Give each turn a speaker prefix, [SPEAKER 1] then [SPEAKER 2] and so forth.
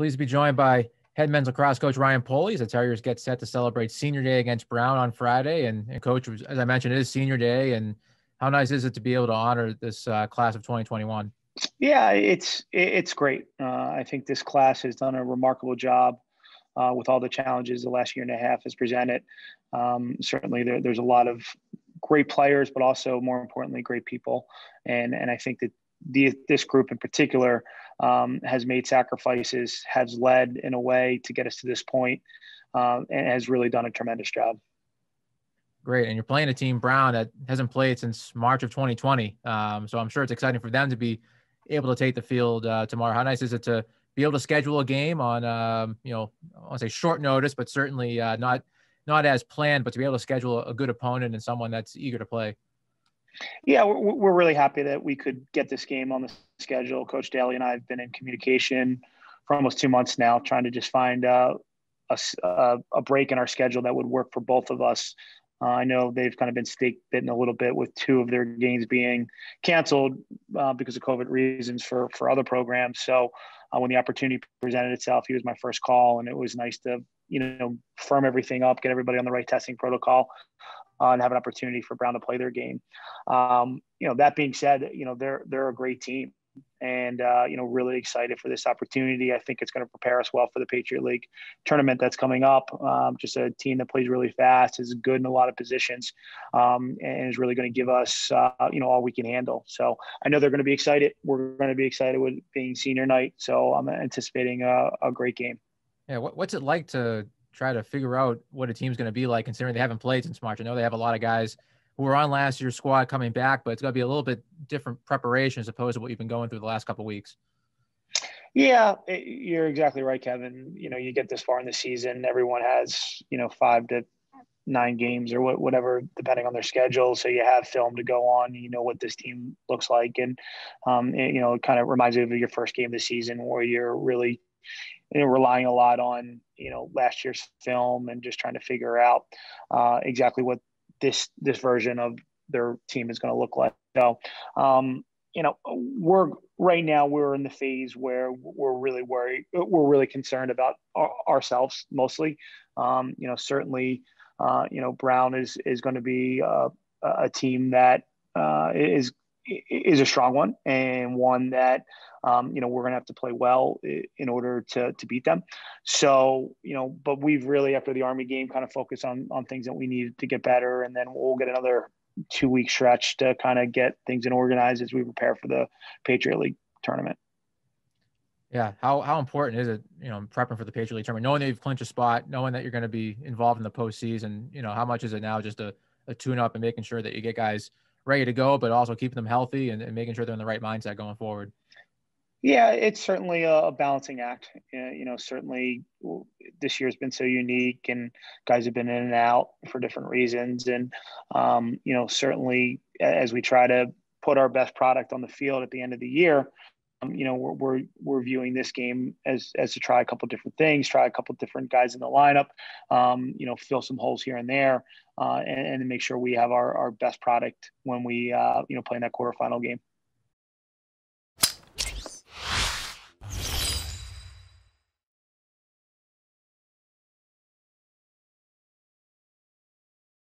[SPEAKER 1] Pleased to be joined by head men's lacrosse coach Ryan Polley. The Terriers get set to celebrate senior day against Brown on Friday. And, and coach, as I mentioned, it is senior day. And how nice is it to be able to honor this uh, class of 2021?
[SPEAKER 2] Yeah, it's it's great. Uh, I think this class has done a remarkable job uh, with all the challenges the last year and a half has presented. Um, certainly, there, there's a lot of great players, but also more importantly, great people. And and I think that the, this group in particular um, has made sacrifices, has led in a way to get us to this point, uh, and has really done a tremendous job.
[SPEAKER 1] Great, and you're playing a team Brown that hasn't played since March of 2020. Um, so I'm sure it's exciting for them to be able to take the field uh, tomorrow. How nice is it to be able to schedule a game on, um, you know, I want to say short notice, but certainly uh, not not as planned, but to be able to schedule a good opponent and someone that's eager to play.
[SPEAKER 2] Yeah, we're, we're really happy that we could get this game on the schedule. Coach Daly and I have been in communication for almost two months now, trying to just find uh, a, a, break in our schedule that would work for both of us. Uh, I know they've kind of been stake bitten a little bit with two of their games being canceled uh, because of COVID reasons for for other programs. So uh, when the opportunity presented itself, he was my first call, and it was nice to you know firm everything up, get everybody on the right testing protocol, uh, and have an opportunity for Brown to play their game. Um, you know, that being said, you know they're they're a great team, and uh, you know really excited for this opportunity. I think it's going to prepare us well for the Patriot League tournament that's coming up. Um, just a team that plays really fast, is good in a lot of positions, um, and is really going to give us uh, you know all we can handle. So I know they're going to be excited. We're going to be excited with being senior night. So I'm anticipating a, a great game.
[SPEAKER 1] Yeah, what's it like to try to figure out what a team's going to be like, considering they haven't played since March. I know they have a lot of guys who were on last year's squad coming back, but it's going to be a little bit different preparation as opposed to what you've been going through the last couple weeks.
[SPEAKER 2] Yeah, you're exactly right, Kevin. You know, you get this far in the season, everyone has you know five to nine games or whatever, depending on their schedule. So you have film to go on. You know what this team looks like, and um, it, you know, it kind of reminds you of your first game of the season where you're really you know, relying a lot on you know last year's film and just trying to figure out uh, exactly what this this version of their team is going to look like. So, um, you know, we're right now we're in the phase where we're really worried, we're really concerned about our, ourselves mostly. Um, you know, certainly, uh, you know, Brown is is going to be uh, a team that uh, is is a strong one and one that um, you know we're going to have to play well in order to to beat them. So you know, but we've really after the Army game kind of focused on on things that we need to get better, and then we'll get another two week stretch to kind of get things in organized as we prepare for the Patriot League tournament.
[SPEAKER 1] Yeah, how how important is it, you know, prepping for the Patriot League tournament, knowing that you've clinched a spot, knowing that you're going to be involved in the postseason, you know, how much is it now just a, a tune up and making sure that you get guys ready to go, but also keeping them healthy and, and making sure they're in the right mindset going forward?
[SPEAKER 2] Yeah, it's certainly a balancing act. You know, certainly this year's been so unique, and guys have been in and out for different reasons. And um, you know, certainly as we try to put our best product on the field at the end of the year, you know, we're, we're, we're viewing this game as as to try a couple different things, try a couple different guys in the lineup, um, you know, fill some holes here and there, uh, and, and make sure we have our, our best product when we uh, you know play in that quarterfinal game.